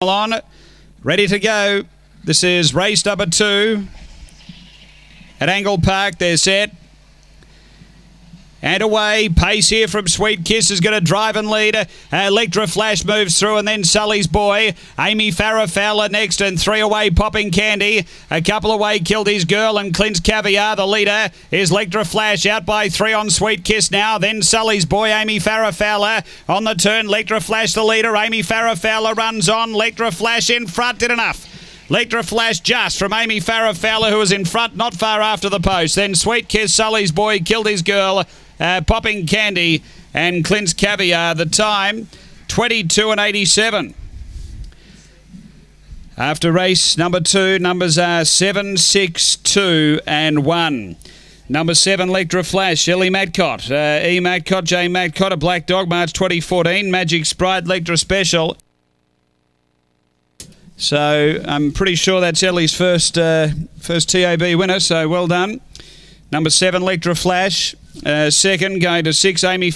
on, it, ready to go. This is race number two at Angle Park. They're set. And away, pace here from Sweet Kiss is going to drive and lead. Uh, Electra Flash moves through, and then Sully's Boy. Amy Farrah Fowler next, and three away, Popping Candy. A couple away, Killed His Girl, and Clint's Caviar. The leader is Electra Flash, out by three on Sweet Kiss now. Then Sully's Boy, Amy Farrah Fowler. On the turn, Electra Flash, the leader. Amy Farrah Fowler runs on. Electra Flash in front, did enough. Electra Flash just from Amy Farrah Fowler, who was in front not far after the post. Then Sweet Kiss, Sully's Boy, Killed His Girl uh, Popping Candy and Clint's Caviar. The time 22 and 87. After race number two, numbers are 7, 6, 2, and 1. Number seven, Electra Flash, Ellie Matcott, uh, E. Matcott, J. Matcott, a Black Dog, March 2014, Magic Sprite, Electra Special. So I'm pretty sure that's Ellie's first uh, first TAB winner. So well done. Number seven, Electra Flash. Uh, second, going to six, Amy.